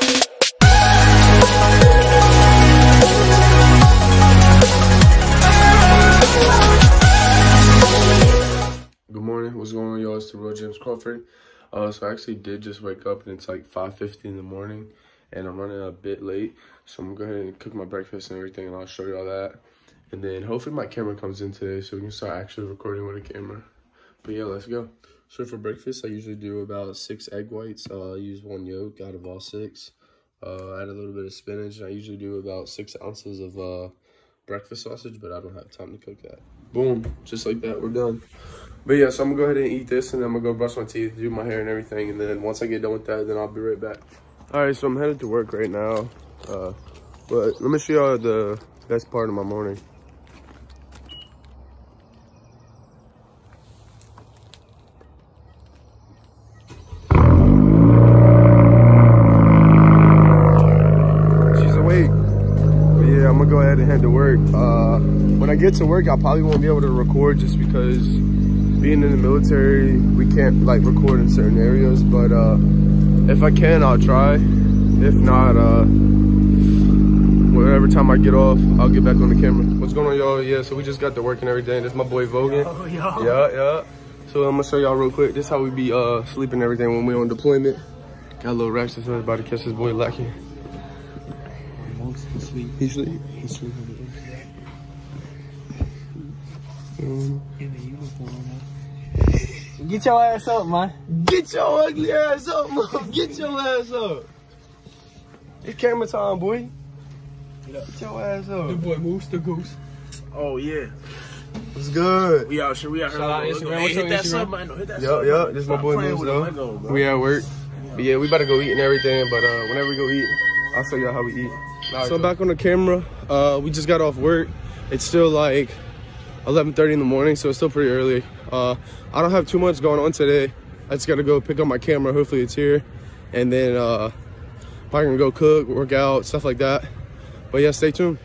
Good morning. What's going on, y'all? It's the real James Crawford. Uh, so I actually did just wake up, and it's like 5:50 in the morning, and I'm running a bit late. So I'm gonna go ahead and cook my breakfast and everything, and I'll show you all that. And then hopefully my camera comes in today, so we can start actually recording with a camera. But yeah, let's go. So for breakfast, I usually do about six egg whites. Uh, I use one yolk out of all six. Uh, add a little bit of spinach. I usually do about six ounces of uh, breakfast sausage, but I don't have time to cook that. Boom, just like that, we're done. But yeah, so I'm gonna go ahead and eat this, and then I'm gonna go brush my teeth, do my hair and everything, and then once I get done with that, then I'll be right back. All right, so I'm headed to work right now, uh, but let me show y'all the best part of my morning. Ahead and head to work. Uh, when I get to work, I probably won't be able to record just because being in the military, we can't like record in certain areas. But uh, if I can, I'll try. If not, uh, whatever time I get off, I'll get back on the camera. What's going on, y'all? Yeah, so we just got to work and everything. This is my boy Vogan. Oh, yo. Yeah, yeah. So I'm gonna show y'all real quick. This is how we be uh sleeping and everything when we on deployment. Got a little rash that's about to catch this boy lacking. He sleep. He sleep. He sleep Um, in the uniform. Get your ass up, man. Get your ugly ass up, mom. Get your ass up. It's camera time, boy. Get your ass up. boy Moose the Goose. Oh yeah, What's good? we out here. We out here. Shout out Instagram. Hey, What's hit that Instagram? sub button. Hit that Yup, sub yup. button. This is my boy playing Moose, though. Let bro. We at work. But yeah, we about to go eat and everything. But uh, whenever we go eat, I'll show y'all how we eat. So I'm back on the camera. Uh, we just got off work. It's still like 11:30 in the morning, so it's still pretty early. Uh, I don't have too much going on today. I just gotta go pick up my camera. Hopefully it's here, and then uh, probably gonna go cook, work out, stuff like that. But yeah, stay tuned.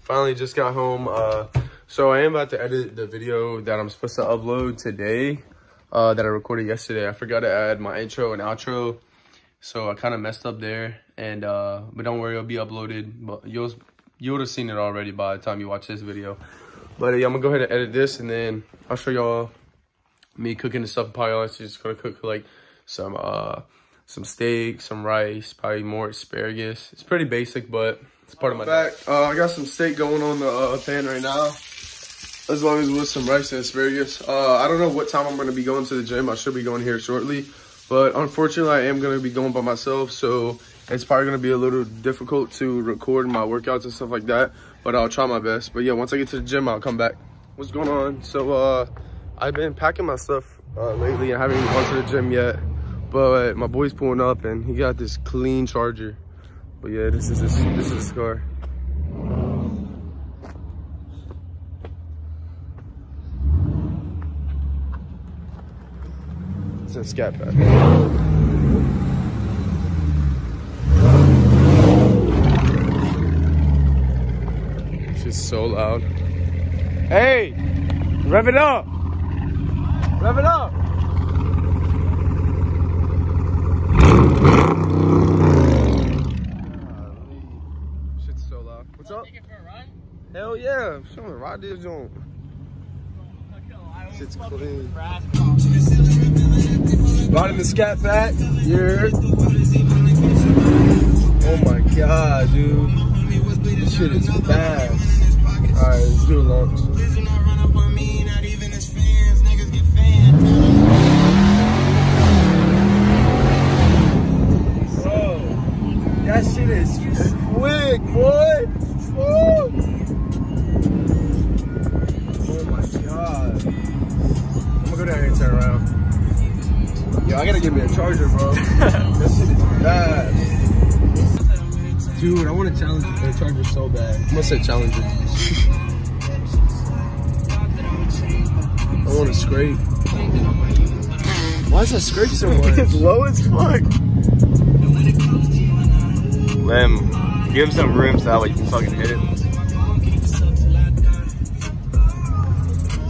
Finally, just got home. Uh, so I am about to edit the video that I'm supposed to upload today. Uh, that I recorded yesterday. I forgot to add my intro and outro, so I kind of messed up there. And uh, but don't worry, it'll be uploaded. But you'll you would have seen it already by the time you watch this video. But yeah, I'm gonna go ahead and edit this, and then I'll show y'all me cooking the stuff. Probably honestly just gonna cook like some uh some steak, some rice, probably more asparagus. It's pretty basic, but it's part of my back. Uh, I got some steak going on the uh, pan right now. As long as with some rice and asparagus. Uh, I don't know what time I'm gonna be going to the gym. I should be going here shortly, but unfortunately, I am gonna be going by myself, so it's probably gonna be a little difficult to record my workouts and stuff like that. But I'll try my best. But yeah, once I get to the gym, I'll come back. What's going on? So uh, I've been packing my stuff uh, lately. I haven't even gone to the gym yet, but my boy's pulling up and he got this clean charger. But yeah, this is this, this is his car. It's a scat. It's just so loud. Hey! Rev it up! Rev it up! Shit's so loud. What's up? Hell yeah. Show me, ride this joint. Shit's clean. Riding the scat pack. Yeah. Oh my god, dude. This shit is fast. Alright, let's do a launch. Bro, that shit is quick, boy. Woo. Gotta get me a charger, bro. that shit is fast. Dude, I want to challenge the charger so bad. I'm gonna say challenger. I want to scrape. Why is that scrape so much? It's low as fuck. Let him give him some room so that way you can fucking hit it.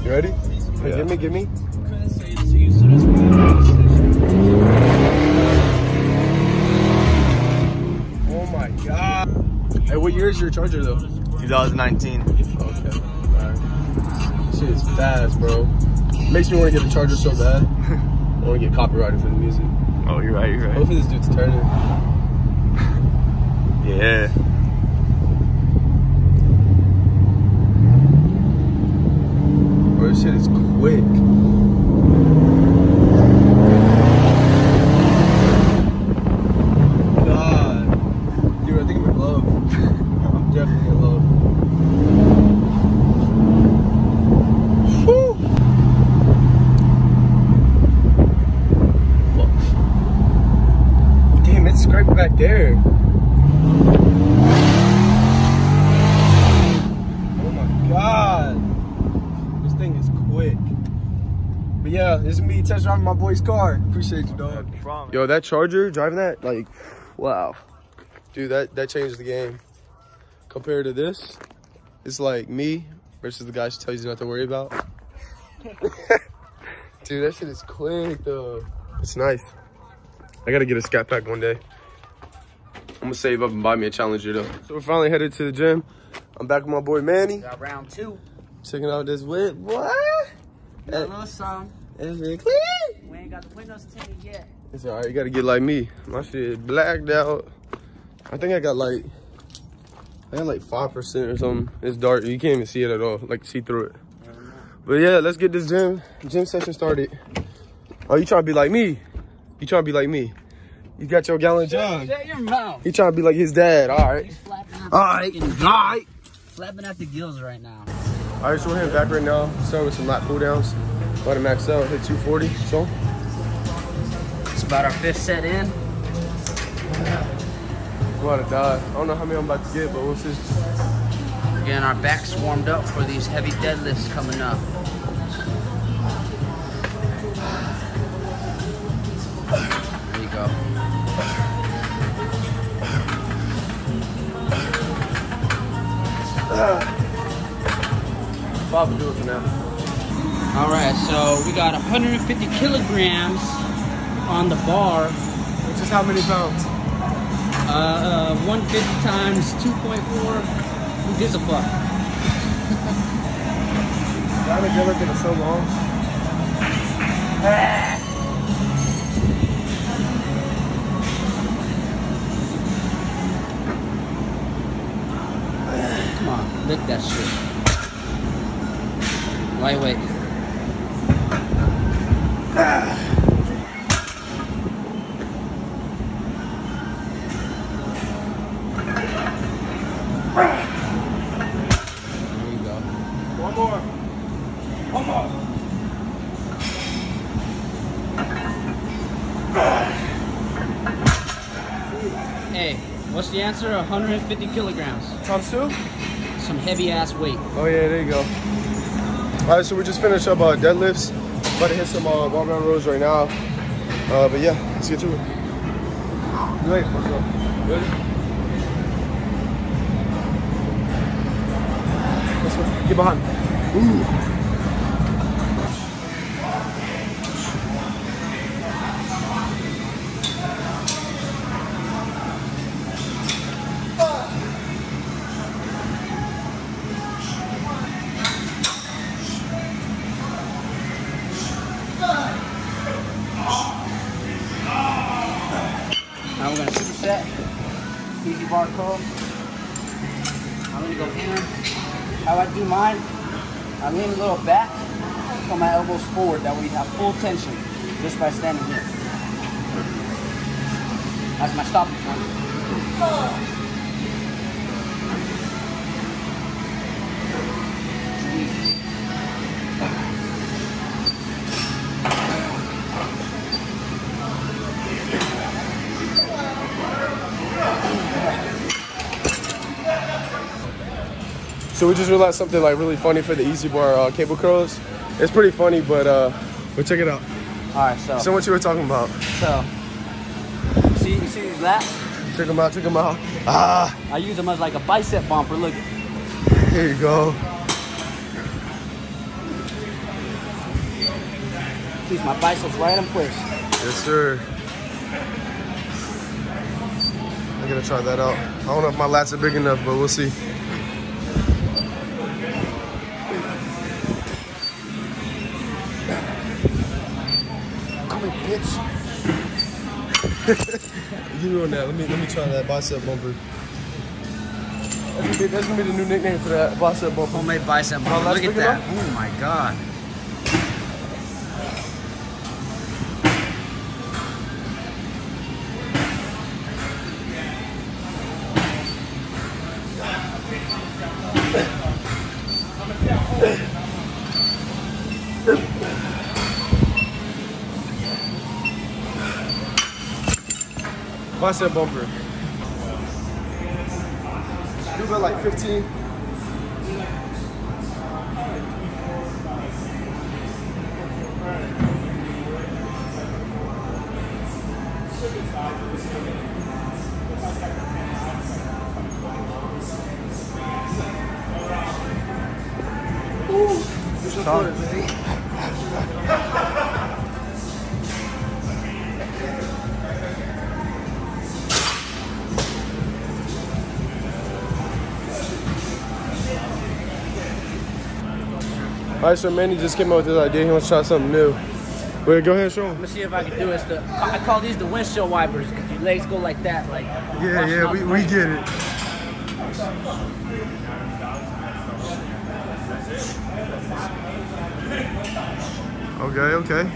You ready? Hey, Give me, give me. What year is your charger though? 2019. Okay. Alright. Shit is fast, bro. Makes me want to get a charger so bad. I want to get copyrighted for the music. Oh, you're right, you're right. Hopefully this dude's turning. Yeah. Bro, this shit is quick. God. Dude, I think I'm in love. I'm definitely in love. Whew. Fuck. Damn, it's scraping back there. Oh my god. This thing is quick. But yeah, this is me test driving my boy's car. Appreciate you, dog. Yo, that Charger, driving that, like, wow. Dude, that, that changed the game. Compared to this, it's like me versus the guy she tells you not to worry about. Dude, that shit is quick, though. It's nice. I gotta get a scat pack one day. I'm gonna save up and buy me a Challenger, though. So we're finally headed to the gym. I'm back with my boy Manny. Got round two. Checking out this whip, boy. Got a little song. It's been clean. We ain't got the windows tinted yet. It's alright, you gotta get like me. My shit is blacked out. I think I got like, I got like 5% or something. It's dark, you can't even see it at all, like see through it. But yeah, let's get this gym, gym session started. Oh, you trying to be like me? You trying to be like me? You got your gallon jug. Shut your mouth. He trying to be like his dad, alright. He's flapping out All right, the fucking- all right. Flapping out the gills right now. All right, so we're heading back right now. Starting with some lat pull downs. About to max out, hit 240. So, It's about our fifth set in. I'm about to die. I don't know how many I'm about to get, but we'll see. Getting our backs warmed up for these heavy deadlifts coming up. Bob will do it for now. All right, so we got 150 kilograms on the bar. Which is how many pounds? Uh, uh 150 times 2.4. Who gives a fuck? I haven't deadlifted in so long. Come on, lick that shit. Lightweight. There you go. One more. One more. Hey, what's the answer? 150 kilograms. Two? Some heavy ass weight. Oh yeah, there you go. All right, so we just finished up uh, deadlifts. About to hit some uh, barbell rows right now. Uh, but yeah, let's get to it. Ready? Let's go. Get behind. Ooh. Little back, pull my elbows forward. That you have full tension just by standing here. That's my stopping point. So we just realized something like really funny for the EZ Bar uh, cable curls. It's pretty funny, but uh, but check it out. All right, so So what you were talking about? so see you see these lats? Check them out. Check them out. Ah, I use them as like a bicep bumper. Look, here you go. keeps my biceps right in place. Yes, sir. I'm gonna try that out. I don't know if my lats are big enough, but we'll see. Bitch. you on that? Let me let me try that bicep bumper. That's gonna, be, that's gonna be the new nickname for that bicep bumper. Homemade bicep Oh, bumper. that's Look at that. enough? Oh my god. Bicep bumper. You got like 15. All right, so Manny just came up with this idea. He wants to try something new. Wait, go ahead and show him. Let me see if I can do this. The, I call these the windshield wipers because your legs go like that. Like Yeah, yeah, we, we get it. Okay, okay.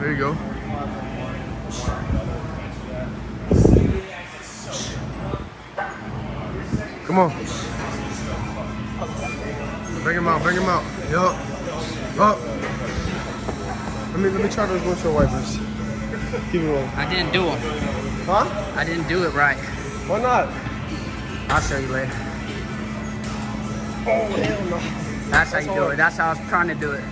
There you go. Come on. Bring him out, bring him out. Yup. Up. Let me let me try those windshield wipers. Keep it rolling. I didn't do them. Huh? I didn't do it right. Why not? I'll show you later. Oh hell no. That's how you do it. That's how I was trying to do it.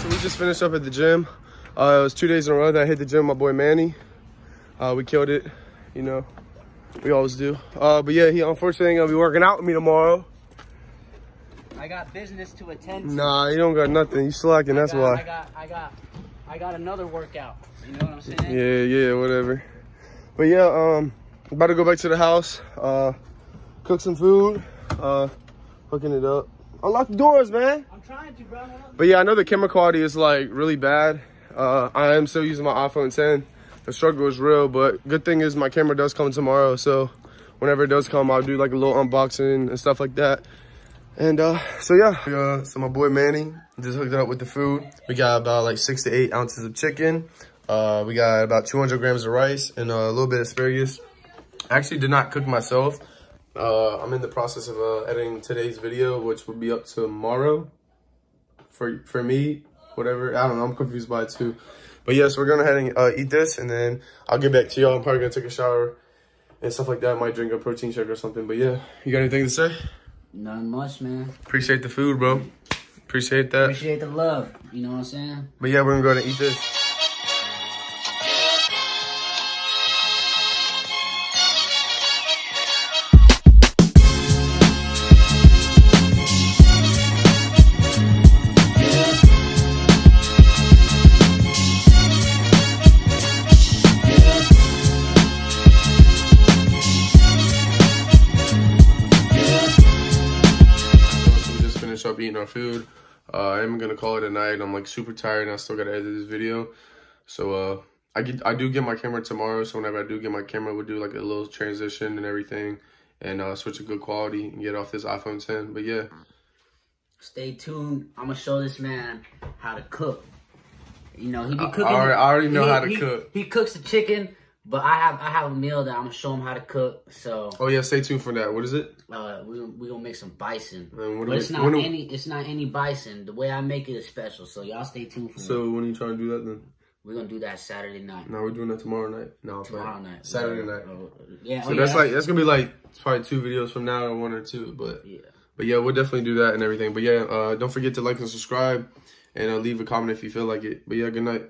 So we just finished up at the gym. Uh, it was two days in a row that I hit the gym. with My boy Manny, uh, we killed it. You know, we always do. Uh, but yeah, he unfortunately ain't gonna be working out with me tomorrow. I got business to attend to. Nah, you don't got nothing. You slacking. That's I got, I why. got, I got, I got another workout. You know what I'm saying? Yeah, yeah, whatever. But yeah, um, about to go back to the house. Uh, cook some food. Uh, hooking it up. Unlock the doors, man. I'm trying to, bro. But yeah, I know the camera quality is like really bad. Uh, I am still using my iPhone 10. The struggle is real, but good thing is my camera does come tomorrow. So whenever it does come, I'll do like a little unboxing and stuff like that. And uh, so yeah, uh, so my boy Manny just hooked it up with the food. We got about like six to eight ounces of chicken. Uh, we got about 200 grams of rice and a little bit of asparagus. I actually did not cook myself. Uh, I'm in the process of uh, editing today's video, which will be up tomorrow for for me, whatever. I don't know. I'm confused by it too. But yes, we're gonna head and uh, eat this, and then I'll get back to y'all. I'm probably gonna take a shower and stuff like that. I might drink a protein shake or something. But yeah, you got anything to say? Nothing much, man. Appreciate the food, bro. Appreciate that. Appreciate the love. You know what I'm saying? But yeah, we're gonna go ahead and eat this. Food. Uh, I'm gonna call it a night. I'm like super tired and I still gotta edit this video. So uh, I get I do get my camera tomorrow. So whenever I do get my camera, we'll do like a little transition and everything, and uh, switch to good quality and get off this iPhone 10. But yeah, Stay tuned. I'm gonna show this man how to cook. You know, he be I- I already- I already know he- how to he- cook. He cooks the chicken, but I have I have a meal that I'm gonna show him how to cook. So oh yeah, stay tuned for that. What is it? Uh, we we gonna make some bison. And what do But we- it's not when do- any it's not any bison. The way I make it is special. So y'all stay tuned for me. So when are you trying to do that then? We're gonna do that Saturday night. No, we're doing that tomorrow night. No, Tomorrow playing. night. Saturday Uh, night. uh, yeah. So oh, that's yeah. like that's gonna be like probably two videos from now or one or two, but Yeah. but yeah, we'll definitely do that and everything. But yeah, uh, don't forget to like and subscribe, and uh, leave a comment if you feel like it. But yeah, good night.